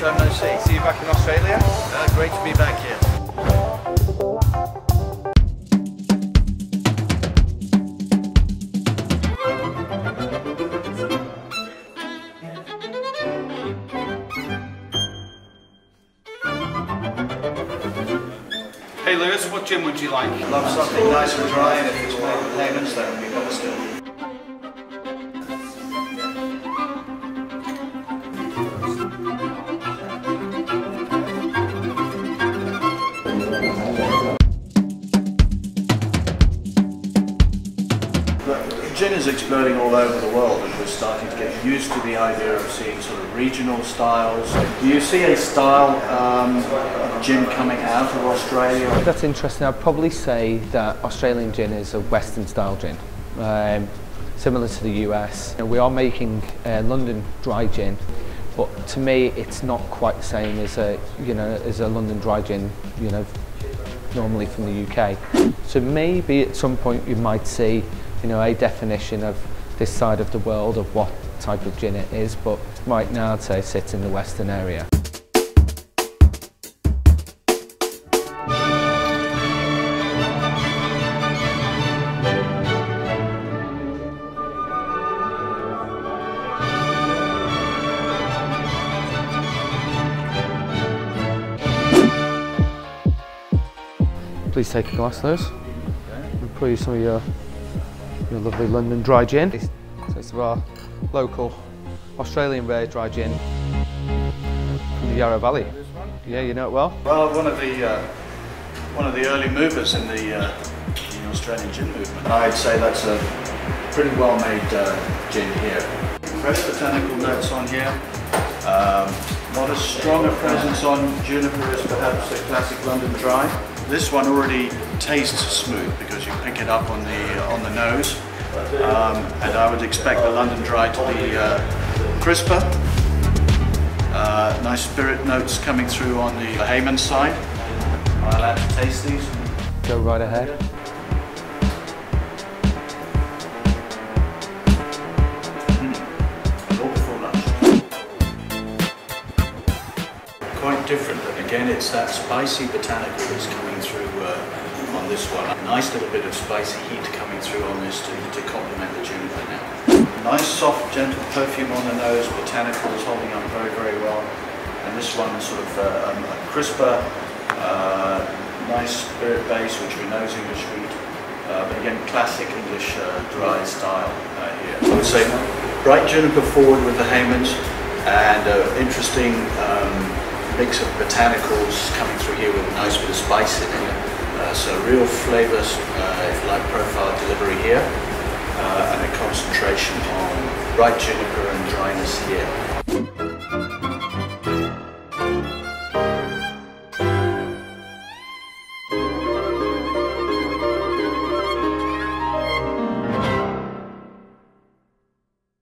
time no see. See you back in Australia. Uh, great to be back here. Hey Lewis, what gin would you like? Love something nice and dry, and if it's would still. Gin is exploding all over the world and we're starting to get used to the idea of seeing sort of regional styles. Do you see a style um, of gin coming out of Australia? That's interesting. I'd probably say that Australian gin is a Western style gin, um, similar to the US. You know, we are making uh, London dry gin, but to me, it's not quite the same as a you know as a London dry gin. You know, normally from the UK. So maybe at some point you might see you know a definition of this side of the world of what type of gin it is, but right now I'd say it sits in the Western area. Please take a glass, Lewis. We'll pour you some of your, your lovely London dry gin. It's, it's our local Australian rare dry gin from the Yarra Valley. Yeah, you know it well. Well, one of the uh, one of the early movers in the, uh, the Australian gin movement. I'd say that's a pretty well made uh, gin here. Fresh botanical notes on here. Um, not as strong a presence on juniper as perhaps a classic London dry. This one already tastes smooth because you pick it up on the on the nose, um, and I would expect the London dry to be uh, crisper. Uh, nice spirit notes coming through on the Hayman side. I'll have to taste these. Go right ahead. All. Quite different, and again, it's that spicy botanical that's coming through uh, on this one. A nice little bit of spicy heat coming through on this to, to complement the juniper now. Nice, soft, gentle perfume on the nose. Botanical is holding up very, very well. And this one sort of uh, um, a crisper, uh, nice spirit base, which we know is English wheat. But again, classic English uh, dry style uh, here. I would say bright juniper forward with the Hayman's and uh, interesting um, mix of botanicals coming through here with a nice bit of spice in it. Uh, so real flavours, uh, if like, profile delivery here uh, and a concentration on bright juniper and dryness here.